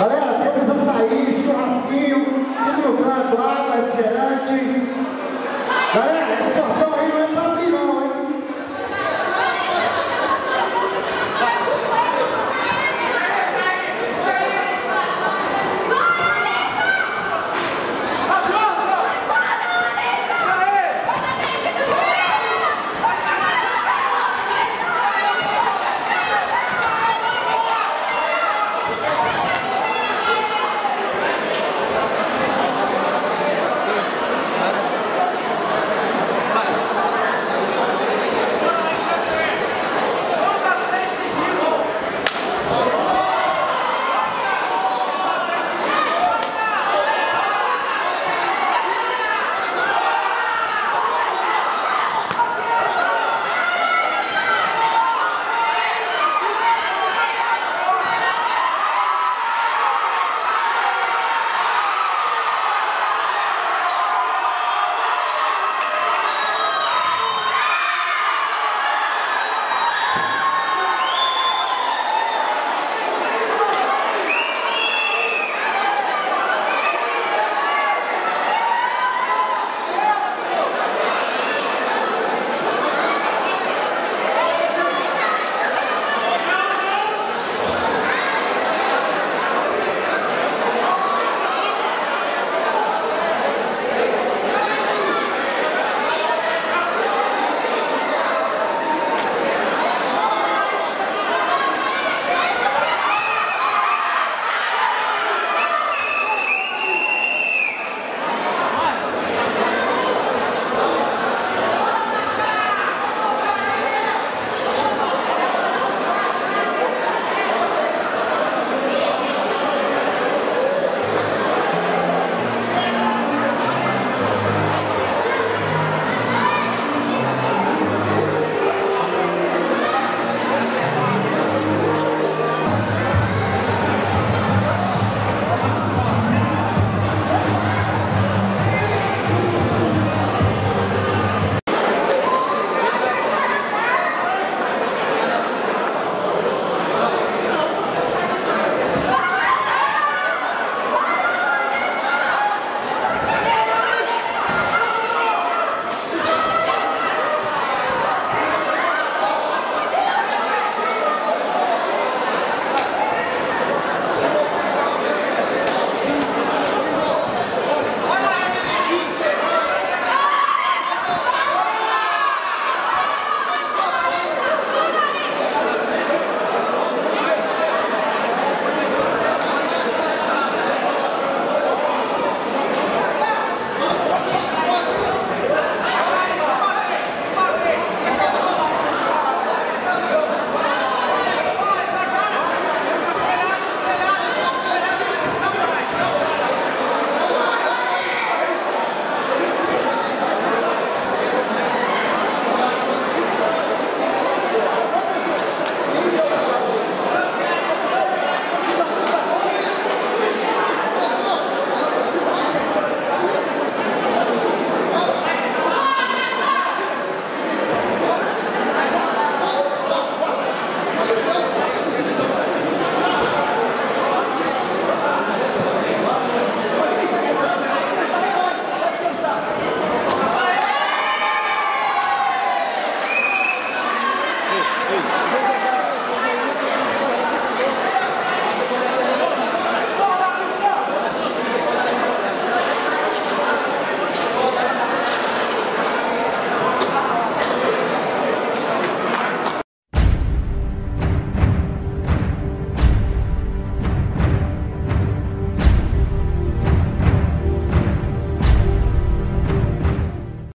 Galera, temos açaí, churrasquinho, tudo no canto, água, refrigerante. Galera, esse portão